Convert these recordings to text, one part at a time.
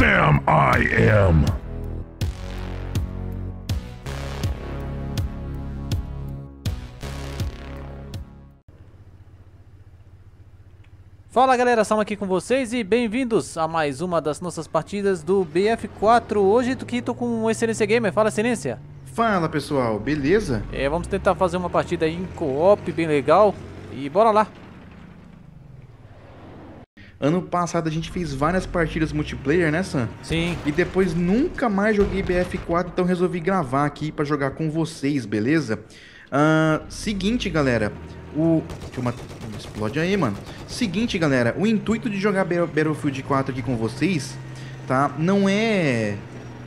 Sam I am. Fala galera, estamos aqui com vocês e bem-vindos a mais uma das nossas partidas do BF4 Hoje tô aqui tô com o Excelência Gamer, fala Excelência. Fala pessoal, beleza? é, Vamos tentar fazer uma partida aí em co-op bem legal. E bora lá Ano passado a gente fez várias partidas multiplayer, né Sam? Sim, E depois nunca mais joguei BF4, então resolvi gravar aqui pra jogar com vocês, beleza? Ah, seguinte galera, o... Deixa eu matar... Explode aí, mano. Seguinte galera, o intuito de jogar Battle- Battlefield 4 aqui com vocês, tá? Não é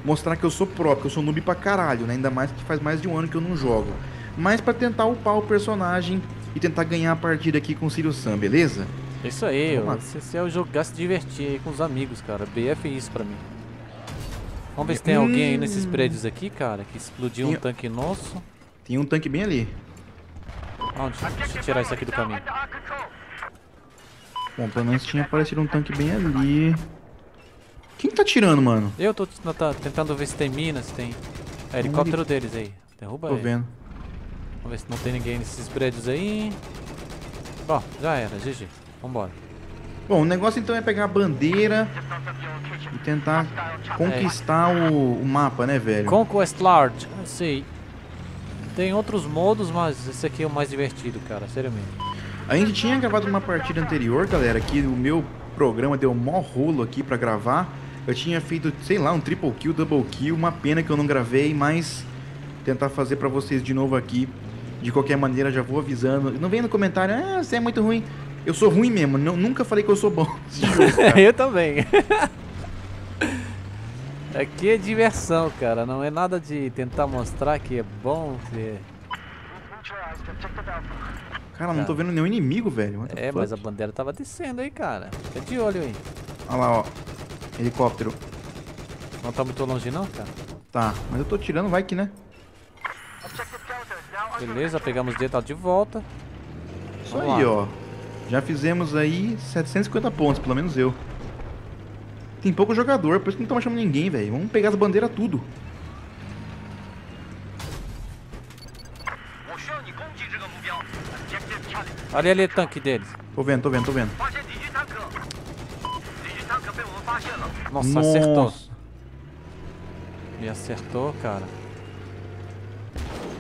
mostrar que eu sou pró, porque eu sou noob pra caralho, né? Ainda mais que faz mais de um ano que eu não jogo. Mas pra tentar upar o personagem e tentar ganhar a partida aqui com o Sirius Sam, beleza? Isso aí, ó, esse é o jogar se divertir aí com os amigos, cara BF é isso pra mim Vamos ver se tem alguém aí nesses Hum. prédios aqui, cara Que explodiu um Tem- tanque nosso Tem um tanque bem ali. Onde? Deixa eu tirar isso aqui do caminho Bom, pelo menos tinha aparecido um tanque bem ali. Quem que tá tirando, mano? Eu tô tá- tentando ver se tem minas, se tem é, helicóptero deles aí Derruba Tô ele vendo. Vamos ver se não tem ninguém nesses prédios aí. Ó, já era, GG. Vambora. Bom, o negócio então é pegar a bandeira e tentar conquistar o, o mapa, né, velho? Conquest Large, eu sei. Tem outros modos, mas esse aqui é o mais divertido, cara, seriamente. A gente tinha gravado uma partida anterior, galera, que o meu programa deu mó rolo aqui pra gravar. Eu tinha feito, sei lá, um triple kill, double kill, uma pena que eu não gravei, mas tentar fazer pra vocês de novo aqui. De qualquer maneira, já vou avisando. Não vem no comentário, ah, você é muito ruim. Eu sou ruim mesmo, não- nunca falei que eu sou bom. jogo, eu também. aqui é diversão, cara. Não é nada de tentar mostrar que é bom. Que... Cara, não tô vendo nenhum inimigo, velho. É, mas a bandeira tava descendo aí, cara. Fica de olho aí. Olha lá, ó. Helicóptero. Não tá muito longe não, cara. Tá, mas eu tô tirando, vai que, né? Beleza, pegamos dentro de volta. Isso Vamos aí, lá. ó. Já fizemos aí 750 pontos, pelo menos eu. Tem pouco jogador, por isso que não estamos chamando ninguém, velho. Vamos pegar as bandeiras tudo. Ali, ali, tanque deles. Tô vendo, tô vendo, tô vendo. Nossa, acertou. Me acertou, cara.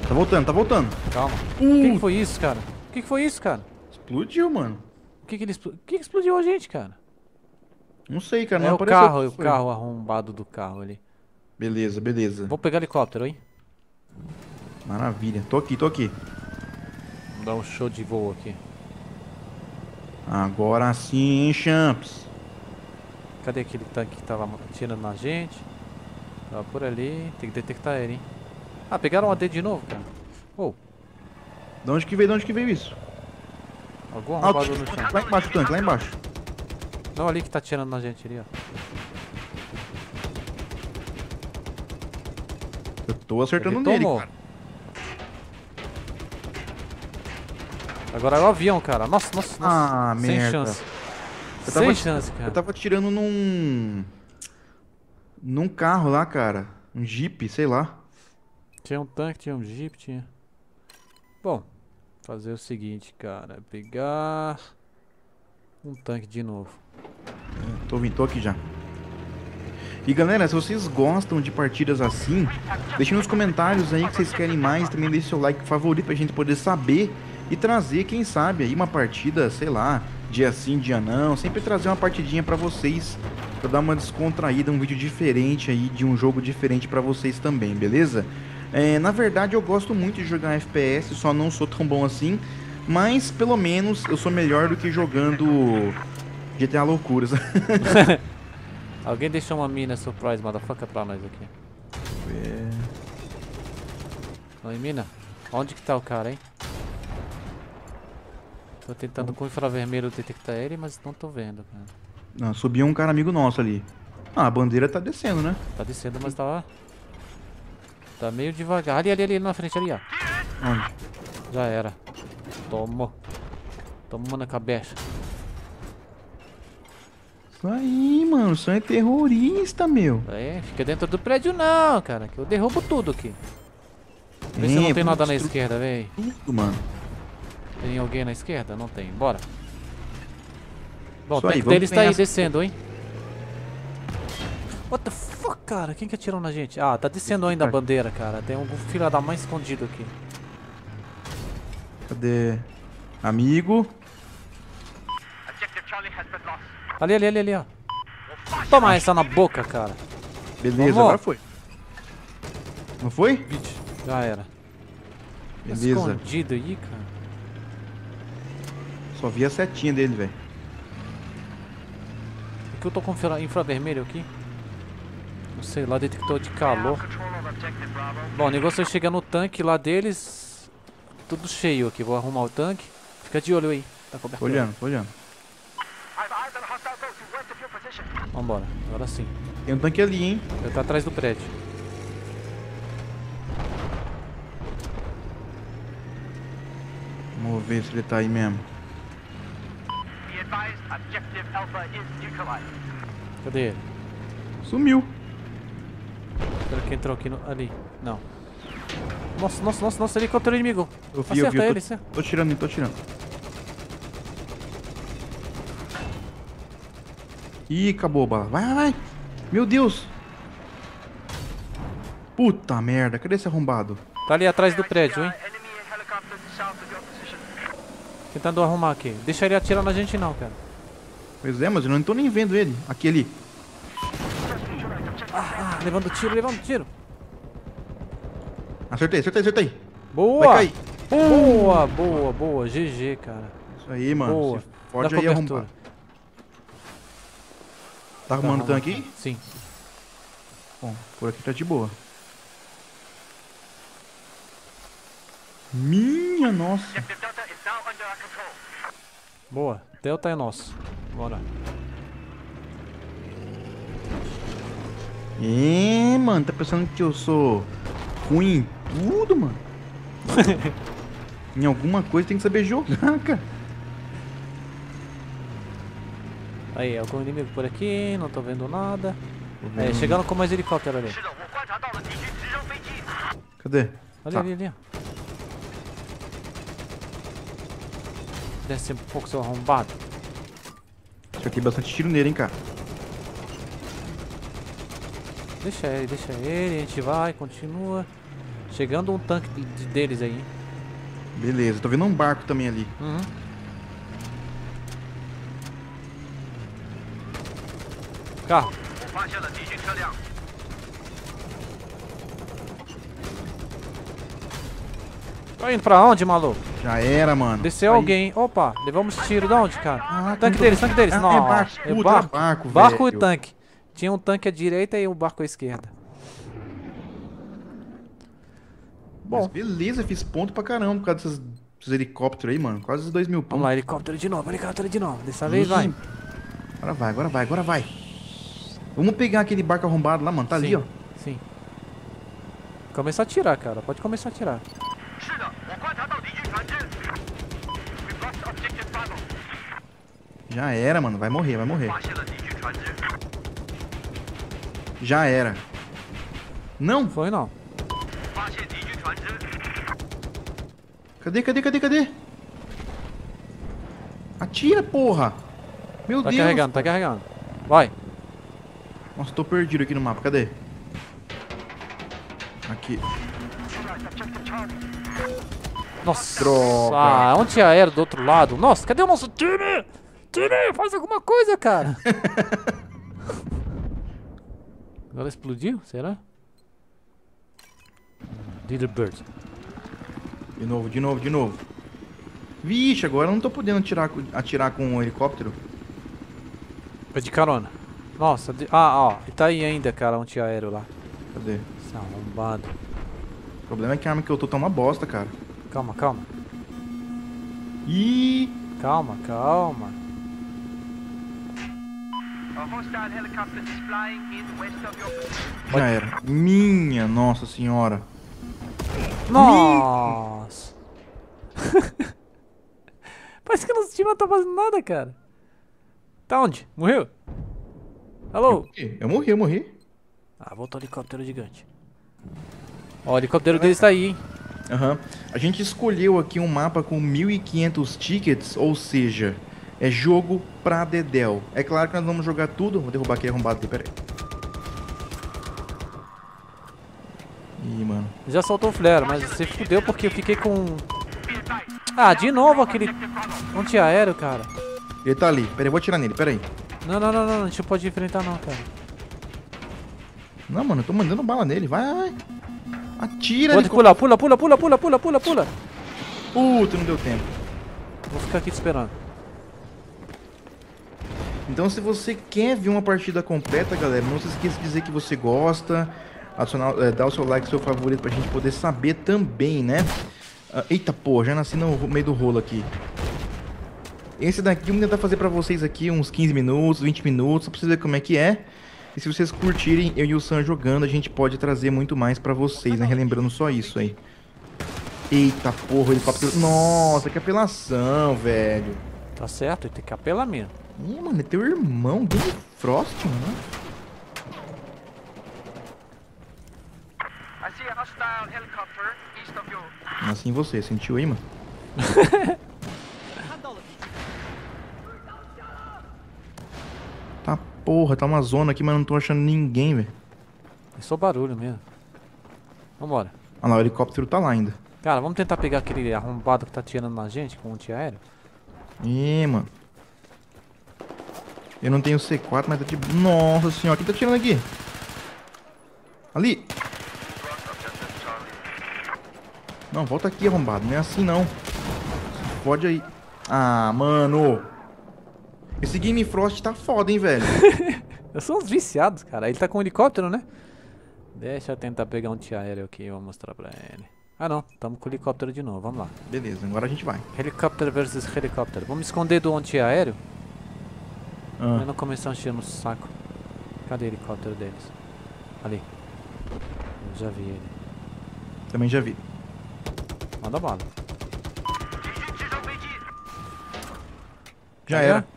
Tá voltando, tá voltando. Calma. O Uh, que, que foi isso, cara? O que, que foi isso, cara? Explodiu, mano. O que, que ele expl... o que, que explodiu a gente, cara? Não sei, cara. é Não o apareceu carro, o é o carro arrombado do carro ali. Beleza, beleza. Vou pegar helicóptero, hein? Maravilha. Tô aqui, tô aqui. Vou dar um show de voo aqui. Agora sim, hein, champs. Cadê aquele tanque que tava atirando na gente? Tava por ali. Tem que detectar ele, hein? Ah, pegaram um AD de novo, cara. Oh, De onde que veio, de onde que veio isso? Algum arrombado no chão. lá embaixo o tanque, lá embaixo. Não, ali que tá atirando na gente ali, ó. Eu tô acertando Ele nele, tomou. cara. Agora é o avião, cara. Nossa, nossa, nossa. Ah, Sem merda. chance. Eu Sem tava- chance, cara. Eu tava atirando num. num carro lá, cara. Um jeep, sei lá. Tinha um tanque, tinha um jeep, tinha. Bom, fazer o seguinte, cara. Pegar um tanque de novo. Tô vindo, aqui já. E galera, se vocês gostam de partidas assim, deixem nos comentários aí que vocês querem mais. Também deixe seu like favorito pra gente poder saber e trazer, quem sabe, aí uma partida, sei lá, dia sim, dia não. Sempre trazer uma partidinha pra vocês, pra dar uma descontraída, um vídeo diferente aí, de um jogo diferente pra vocês também, beleza? É, na verdade, eu gosto muito de jogar FPS, só não sou tão bom assim. Mas pelo menos eu sou melhor do que jogando GTA Loucuras. Alguém deixou uma mina surprise, motherfucker, pra nós aqui. Oi, mina. Onde que tá o cara, hein? Tô tentando com o infravermelho detectar ele, mas não tô vendo, cara. Não, subiu um cara amigo nosso ali. Ah, a bandeira tá descendo, né? Tá descendo, mas tá... Tá meio devagar. Ali, ali, ali na frente, ali, ó. Onde? Já era. Tomou. Tomou na cabeça. Isso aí, mano. O Sam é terrorista, meu. É, fica dentro do prédio não, cara, que eu derrubo tudo aqui. Vê se É, não tem nada na esquerda, véi. Tudo, mano. Tem alguém na esquerda? Não tem. Bora. Bom, o Isso tanque deles tá aí descendo, hein? What the fuck, cara? Quem que atirou na gente? Ah, tá descendo ainda a bandeira, cara. Tem algum filho da mãe escondido aqui. Cadê? Amigo. Ali, ali, ali, ali, ó. Toma essa na boca, cara. Beleza, Vamos. agora foi. Não foi? Já era. Beleza. Escondido aí, cara. Só vi a setinha dele, velho. Aqui eu tô com infra- infravermelho aqui. Sei, lá detector de calor. Bom, o negócio é chegar no tanque lá deles. Tudo cheio aqui. Vou arrumar o tanque. Fica de olho aí. Tá coberto. olhando, olhando. Vambora, agora sim. Tem um tanque ali, hein? Ele tá atrás do prédio. Vamos ver se ele tá aí mesmo. Cadê ele? Sumiu. Será que entrou aqui no. ali? Não. Nossa, nossa, nossa, nossa, helicóptero inimigo. Eu vi, eu vi. Acerta Eu ele, tô, acerta. tô tirando ele, tô tirando. Ih, acabou a bala. Vai, vai, vai. Meu Deus. Puta merda, cadê esse arrombado? Tá ali atrás do prédio, hein? Tentando arrumar aqui. Deixa ele atirar na gente não, cara. Pois é, mas eu não tô nem vendo ele. Aqui ali. Levando tiro, levando tiro. Acertei, acertei, acertei. Boa! Boa, boa, boa. GG, cara. Isso aí, mano. Boa. Se fode aí arrombado. Tá arrumando o Tá tanque aí? Sim. Bom, por aqui tá de boa. Minha nossa. Boa. Delta é nosso. Bora. É, mano, tá pensando que eu sou ruim em tudo, mano? em alguma coisa tem que saber jogar, cara. Aí, algum inimigo por aqui. Não tô vendo nada. Tô É, chegando com mais helicóptero ali. Cadê? Ali, Tá. ali, ali. ó. Desce um pouco, seu arrombado. Já tem bastante tiro nele, hein, cara. Deixa ele, deixa ele. A gente vai, continua. Chegando um tanque de- de- deles aí. Beleza, tô vendo um barco também ali. Uhum. Carro. Tá indo pra onde, maluco? Já era, mano. Desceu Aí- alguém. Opa, levamos tiro de onde, cara? Ah, tanque deles, tanque deles. Ah, Não, é barco. é barco. barco, Barco e tanque. Tinha um tanque à direita e um barco à esquerda. Mas Bom, beleza, fiz ponto pra caramba por causa desses, desses helicópteros aí, mano. Quase dois mil pontos. vamos lá, helicóptero de novo, helicóptero de novo. Dessa vez Ih, vai. Agora vai, agora vai, agora vai. Vamos pegar aquele barco arrombado lá, mano. Tá ali, Sim, ó. Sim. Começar a tirar, cara. Pode começar a tirar. Já era, mano. Vai morrer, vai morrer. Já era. Não! Foi não. Cadê, cadê, cadê, cadê? Atira, porra! Meu Tá Deus! carregando, tá carregando. Vai. Nossa, tô perdido aqui no mapa. Cadê? Aqui. Nossa. Droga. Ah, onde tinha aéreo do outro lado? Nossa, cadê o nosso time? Time, faz alguma coisa, cara. Agora explodiu? Será? Little Bird. De novo, de novo, de novo. Vixe, agora eu não tô podendo atirar, com- atirar com o helicóptero. Foi de carona. Nossa, de... ah, ó. E tá aí ainda, cara, um antiaéreo lá. Cadê? Esse arrombado. O problema é que a arma que eu tô tá uma bosta, cara. Calma, calma. Ih! Calma, calma. Já era. Minha nossa senhora. Nossa. Parece que nosso time não tá fazendo nada, cara. Tá onde? Morreu? Alô? Eu morri, eu morri. Ah, voltou o helicóptero gigante. Ó, o helicóptero deles tá aí, hein? Aham. A gente escolheu aqui um mapa com 1.500 tickets, ou seja, é jogo pra Dedel. É claro que nós vamos jogar tudo. Vou derrubar aquele arrombado aqui, pera aí. Ih, mano. Já soltou o flare, mas você fudeu porque eu fiquei com... Ah, de novo aquele antiaéreo, cara. Ele tá ali. Pera aí, eu vou atirar nele, pera aí. Não, não, não, não, a gente não pode enfrentar não, cara. Não, mano, eu tô mandando bala nele. Vai, vai. Atira, Pode ele. pular, pula, pula, pula, pula, pula, pula, pula. Puta, não deu tempo. Vou ficar aqui te esperando. Então, se você quer ver uma partida completa, galera, não se esqueça de dizer que você gosta, adicionar, é, dar o seu like, seu favorito, pra gente poder saber também, né? Ah, eita, pô, já nasci no meio do rolo aqui. Esse daqui eu vou tentar fazer pra vocês aqui uns 15 minutos, 20 minutos, só pra vocês verem como é que é. E se vocês curtirem eu e o Sam jogando, a gente pode trazer muito mais pra vocês, né? Relembrando só isso aí. Eita porra, o helicóptero. Nossa, que apelação, velho. Tá certo, tem que apelar mesmo. Ih, mano, é teu irmão, Game Frost, mano. Assim você, sentiu aí, mano? tá porra, tá uma zona aqui, mas não tô achando ninguém, velho. É só barulho mesmo. Vambora. Ah lá, o helicóptero tá lá ainda. Cara, vamos tentar pegar aquele arrombado que tá tirando na gente com o antiaéreo? Ih, mano. Eu não tenho C4, mas tá de... Nossa senhora, quem tá tirando aqui? Ali. Não, volta aqui, arrombado. Não é assim, não. Pode aí. Ah, mano. Esse Game Frost tá foda, hein, velho. Eu sou uns viciados, cara. Ele tá com um helicóptero, né? Deixa eu tentar pegar um antiaéreo aqui e vou mostrar pra ele. Ah não, tamo com o helicóptero de novo, vamos lá. Beleza, agora a gente vai. Helicóptero versus helicóptero. Vamos esconder do antiaéreo? Ah. Pra não começar a encher no saco. Cadê o helicóptero deles? Ali. Eu já vi ele. Também já vi. Manda bala. Já Caiu? era.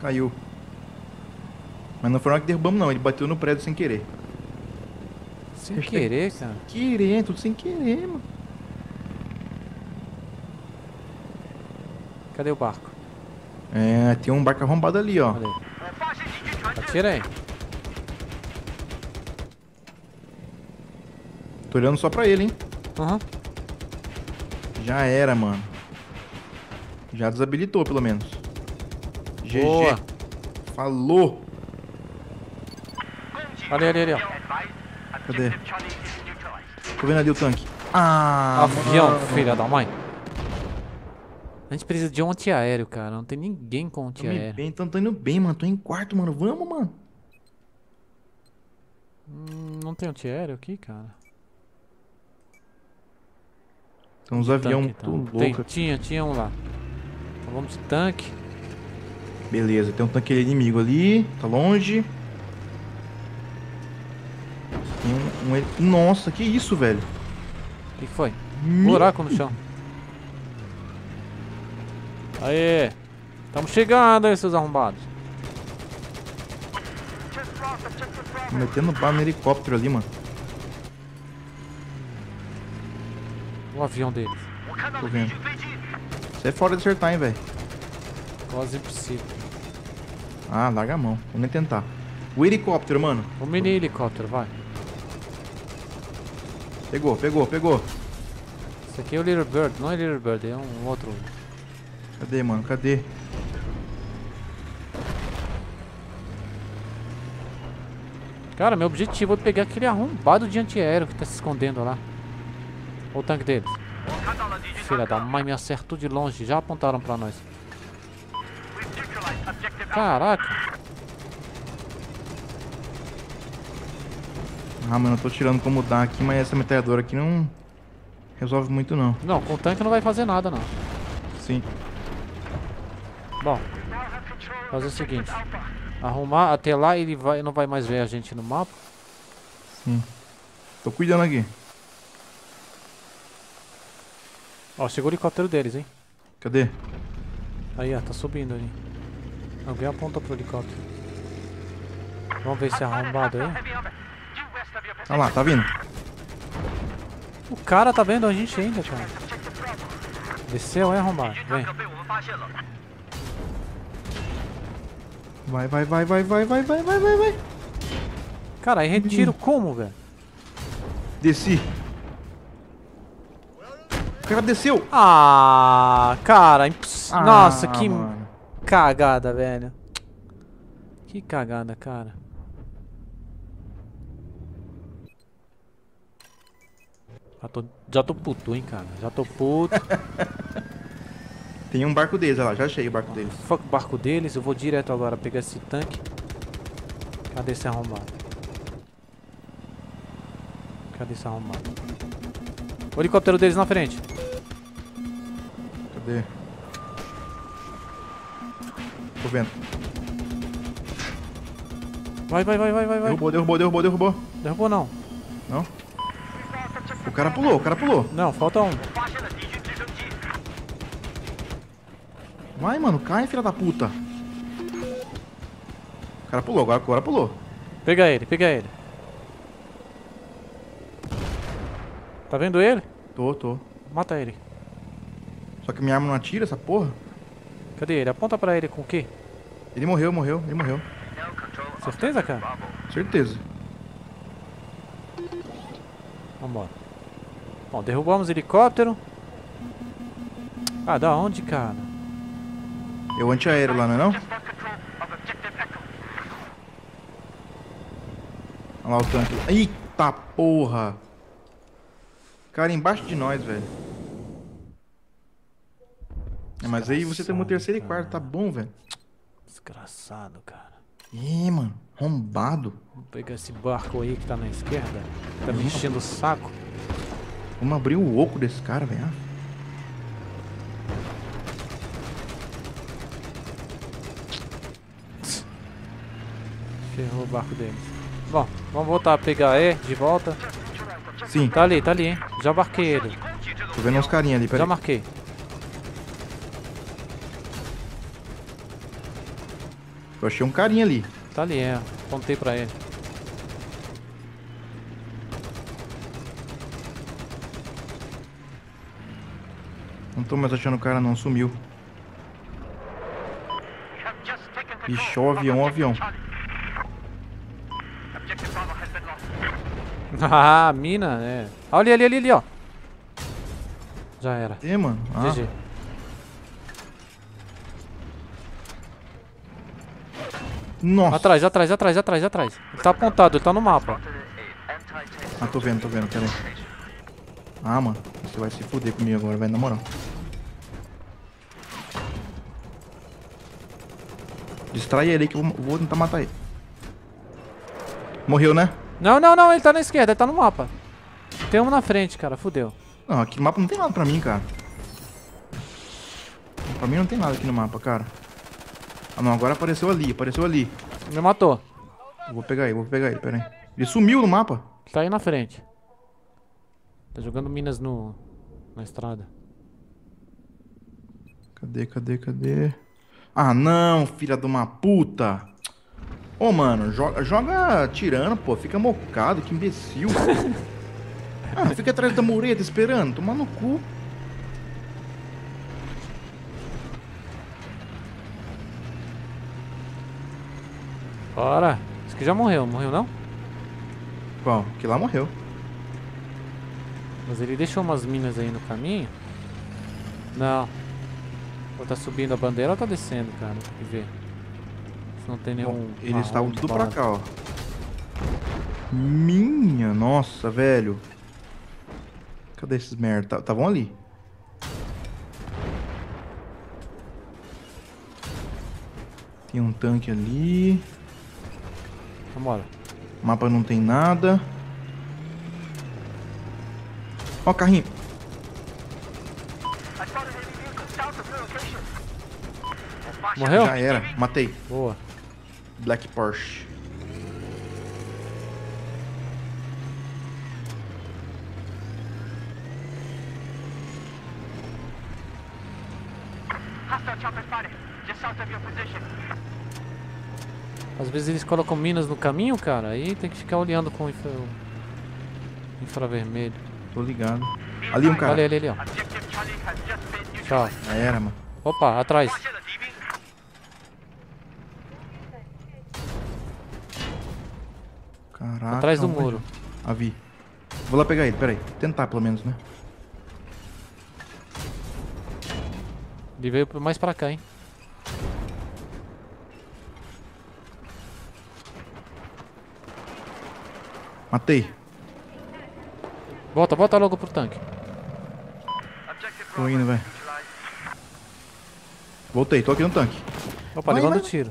Caiu. Mas não foi nós que derrubamos, não. Ele bateu no prédio sem querer. Sem querer, cara. Querer, tudo sem querer, mano. Cadê o barco? É, tem um barco arrombado ali, ó. Atira aí. Tô olhando só pra ele, hein. Aham. Já era, mano. Já desabilitou, pelo menos. GG. Boa. Falou. Ali, ali, ali, ó. Cadê? Tô vendo ali o tanque. Ah, Avião, mano. filha da mãe. A gente precisa de um antiaéreo, cara. Não tem ninguém com antiaéreo. bem, tô, tô indo bem, mano. Tô em quarto, mano. Vamos, mano. Hum, não tem antiaéreo aqui, cara. Tem uns muito então. Tem, loucos. tinha, tinha um lá. Então vamos de tanque. Beleza, tem um tanque inimigo ali. Tá longe. Tem um, um Nossa, que isso, velho? O que foi? Buraco no chão. Aê! Estamos chegando aí, seus arrombados. Metendo bala no helicóptero ali, mano. O avião deles. Tô vendo. Você é fora de acertar, hein, velho. Quase impossível. Ah, larga a mão. Vamos nem tentar. O helicóptero, mano. O mini helicóptero, vai. Pegou, pegou, pegou. Esse aqui é o Little Bird, não é Little Bird, é um outro. Cadê, mano? Cadê? Cara, meu objetivo é pegar aquele arrombado de antiaéreo que tá se escondendo lá. Olha o tanque deles. Filha da mãe, me acertou de longe. Já apontaram pra nós. Caraca. Ah, mano, eu tô tirando como dá aqui, mas essa metralhadora aqui não resolve muito, não. Não, com o tanque não vai fazer nada, não. Sim. Bom, fazer o seguinte. Arrumar, até lá ele vai, não vai mais ver a gente no mapa. Sim. Tô cuidando aqui. Ó, chegou o helicóptero deles, hein? Cadê? Aí, ó, tá subindo ali. Alguém aponta pro helicóptero. Vamos ver esse arrombado aí. Olha lá, tá vindo. O cara tá vendo a gente ainda, cara. Desceu, é arrombado. Vem. Vai, vai, vai, vai, vai, vai, vai, vai, vai, vai. Cara, retiro hum. como, velho? Desci. O cara desceu. Ah, cara. Imposs... Ah, Nossa, que mano. cagada, velho. Que cagada, cara. Já tô, já tô puto, hein, cara. Já tô puto. Tem um barco deles, olha lá. Já achei o barco deles. Fuck o barco deles. Eu vou direto agora pegar esse tanque. Cadê esse arrombado? Cadê esse arrombado? O helicóptero deles na frente. Cadê? Tô vendo. Vai, vai, vai, vai, vai, vai. Derrubou, derrubou, derrubou, derrubou. Derrubou não. Não? O cara pulou, o cara pulou. Não, falta um. Vai, mano, cai, filha da puta. O cara pulou, agora, agora pulou. Pega ele, pega ele. Tá vendo ele? Tô, tô. Mata ele. Só que minha arma não atira essa porra. Cadê ele? Aponta pra ele com o quê? Ele morreu, morreu, ele morreu. Certeza, cara? Certeza. Vambora. Bom, derrubamos o helicóptero. Ah, da onde, cara? É o antiaéreo lá, não é não? Olha lá o tanque. Eita porra! Cara, embaixo de nós, velho. É, mas aí você tem um terceiro e quarto, tá bom, velho. Desgraçado, cara. Ih, mano, arrombado. Vou pegar esse barco aí que tá na esquerda. Tá me enchendo o saco. Vamos abrir o oco desse cara, velho. Ferrou o barco deles. Bom, vamos voltar a pegar E de volta. Sim, Tá ali, tá ali, hein? Já marquei ele. tô vendo uns carinha ali, Já peraí. marquei. Eu achei um carinha ali. Tá ali, é. Apontei pra ele. Não tô mais achando o cara não, sumiu. Ixi, ó o avião, ó o avião. Ah, mina, é. Olha ali, ali, ali, ó. Já era. É, mano. Ah, GG. nossa. Atrás, atrás, atrás, atrás, atrás. Ele tá apontado, ele tá no mapa. Ah, tô vendo, tô vendo, peraí. Ah, mano, você vai se fuder comigo agora, vai, na moral. Distrai ele aí que eu vou tentar matar ele. Morreu, né? Não, não, não, ele tá na esquerda, ele tá no mapa. Tem um na frente, cara, fudeu. Não, aqui no mapa não tem nada pra mim, cara. Pra mim não tem nada aqui no mapa, cara. Ah, não, agora apareceu ali, apareceu ali. Me matou. Eu vou pegar ele, vou pegar ele, pera aí. Ele sumiu no mapa. Tá aí na frente. Tá jogando minas no na estrada. Cadê, cadê, cadê? Ah, não, filha de uma puta. Ô, mano, joga, joga tirando, pô. Fica mocado, que imbecil. ah, fica atrás da mureta esperando. Toma no cu. Bora. Esse aqui já morreu, morreu não? Qual? Que lá morreu. Mas ele deixou umas minas aí no caminho. Não. Ou tá subindo a bandeira ou tá descendo, cara. Tem que ver. Não tem nenhum. Bom, eles estavam tudo pra cá, ó. Minha, nossa, velho. Cadê esses merda? Estavam ali. Tem um tanque ali. Vambora. Mapa não tem nada. Ó o carrinho. Morreu? Já era. Matei. Boa. Black Porsche. Hostile chopper spotted, just south of your position. Às vezes eles colocam minas no caminho, cara, aí tem que ficar olhando com o infra... infravermelho. Tô ligado. Ali um cara. Olha ele ali, ó. Tchau. neutralized. Já era, mano. Opa, atrás. Caraca. Atrás do muro. Ah, vi. Vou lá pegar ele, peraí. Tentar pelo menos, né? Ele veio mais pra cá, hein. Matei. Volta, volta logo pro tanque. Tô indo, velho. Voltei, tô aqui no tanque. Opa, Vai, levando vai. tiro.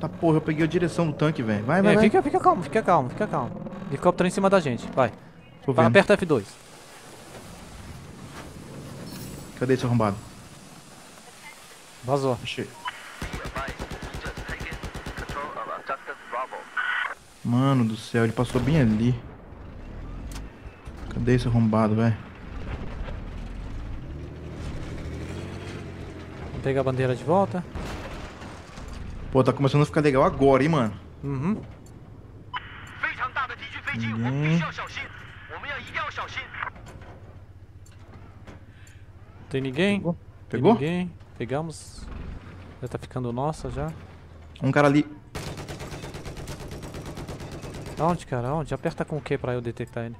Tá porra, eu peguei a direção do tanque, velho. Vai, É, vai, vai. fica, fica calmo, fica calmo, fica calmo. Helicóptero em cima da gente, vai. Tô Vai, vendo. aperta F2. Cadê esse arrombado? Vazou. Achei. Mano do céu, ele passou bem ali. Cadê esse arrombado, velho? Vamos pegar a bandeira de volta. Pô, tá começando a ficar legal agora, hein, mano. Uhum. Ninguém. Tem ninguém? Pegou? Pegou? Tem ninguém. Pegamos. Já tá ficando nossa já. Um cara ali. Aonde, cara? Aonde? Aperta com o que pra eu detectar ele?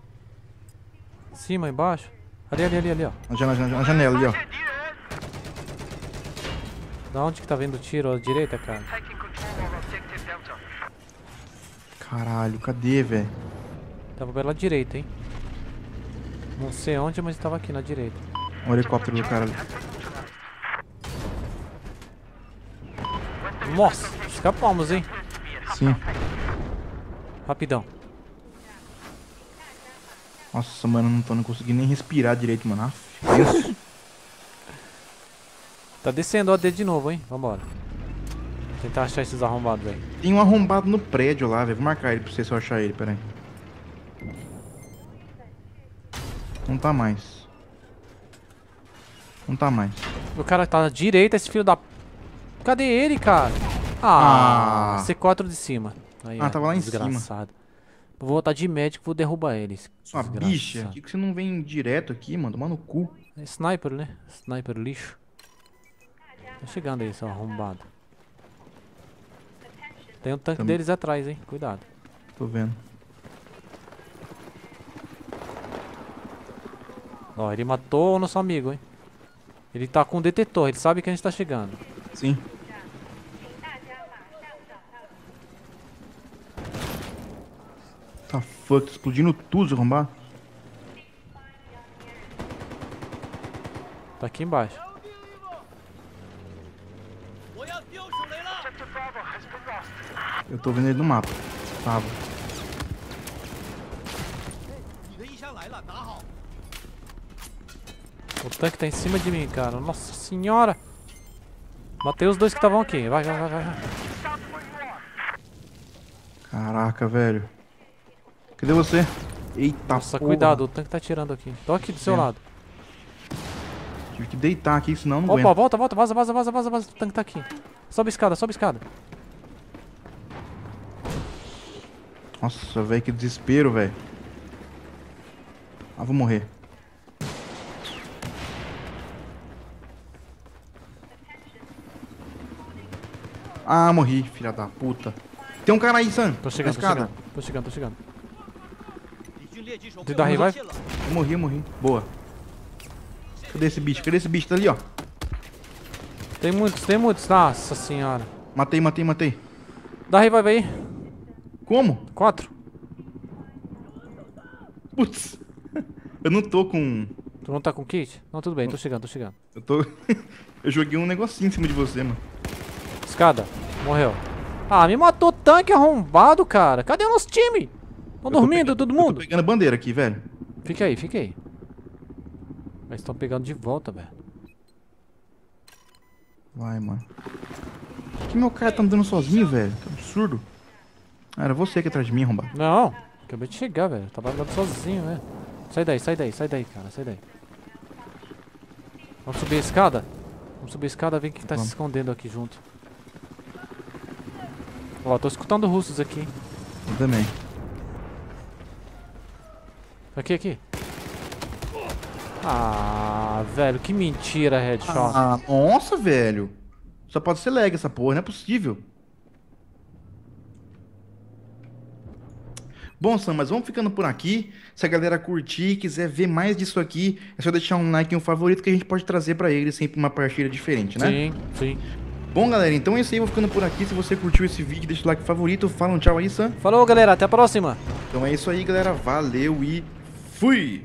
Cima, embaixo? Ali, ali, ali, ali, ó. Na janela, na janela ali, ó. Da onde que tá vindo o tiro? À direita, cara? Caralho, cadê, velho? Tava pela direita, hein? Não sei onde, mas tava aqui na direita. Um helicóptero do cara ali. Nossa, escapamos, hein? Sim. Rapidão. Nossa, mano, não tô não conseguindo nem respirar direito, mano. Ah, Aff, Tá descendo o AD de novo, hein? Vambora. Tentar achar esses arrombados aí. Tem um arrombado no prédio lá, velho. Vou marcar ele pra você se eu achar ele, pera aí. Não tá mais. Não tá mais. O cara tá na direita, esse filho da... Cadê ele, cara? Ah, Ah. C4 de cima. Aí, Ah, ó, tava lá em cima. desgraçado. Vou voltar de médico, vou derrubar ele. esse Sua bicha, por que, que você não vem direto aqui, mano? Toma no cu. É sniper, né? Sniper lixo. Tá chegando aí, seu arrombado. Tem um tanque deles atrás, hein? Cuidado. Tô vendo. Ó, ele matou o nosso amigo, hein? Ele tá com um detetor, ele sabe que a gente tá chegando. Sim. Tá fuck, explodindo tudo, arrombado. Tá aqui embaixo. Eu tô vendo ele no mapa. Tava. O tanque tá em cima de mim, cara. Nossa senhora! Matei os dois que estavam aqui. Vai, vai, vai, vai. Caraca, velho. Cadê você? Eita, Nossa, porra. cuidado, o tanque tá atirando aqui. Tô aqui do seu É. lado. Tive que deitar aqui, senão não Opa, aguento. volta, volta, vaza, vaza, vaza, vaza, vaza. O tanque tá aqui. Sobe a escada, sobe a escada. Nossa, velho, que desespero, velho. Ah, vou morrer. Ah, morri, filha da puta. Tem um cara aí, Sam. Tô chegando, tô chegando. Tô chegando, tô chegando. De dar revive? Eu morri, eu morri. Boa. Cadê esse bicho? Cadê esse bicho? Tá ali, ó. Tem muitos, tem muitos. Nossa senhora. Matei, matei, matei. Dá revive aí. Como? Quatro. Putz. Eu não tô com... Tu não tá com kit? Não, tudo bem, tô chegando, tô chegando. Eu tô... eu joguei um negocinho em cima de você, mano. Escada. Morreu. Ah, me matou tanque arrombado, cara. Cadê o nosso time? Tão dormindo, pegando- todo Eu tô mundo? pegando bandeira aqui, velho. Fica aí, fica aí. Mas estão pegando de volta, velho. Vai, mano. Por que meu cara tá andando sozinho, velho? Que absurdo. Ah, era você aqui atrás de mim, arrombado. Não, acabei de chegar, velho. Tava andando sozinho, velho. Sai daí, sai daí, sai daí, cara, sai daí. Vamos subir a escada? Vamos subir a escada, ver quem tá se Vamos. escondendo aqui junto. Ó, tô escutando russos aqui. Eu também. Aqui, aqui. Ah, velho, que mentira, headshot. Ah, nossa, velho. Só pode ser lag essa porra, não é possível. Bom, Sam, mas vamos ficando por aqui. Se a galera curtir, quiser ver mais disso aqui, é só deixar um like e um favorito que a gente pode trazer pra eles sempre uma partida diferente, né? Sim, sim. Bom, galera, então é isso aí. Vou ficando por aqui. Se você curtiu esse vídeo, deixa o like favorito. Fala um tchau aí, Sam. Falou, galera. Até a próxima. Então é isso aí, galera. Valeu e fui!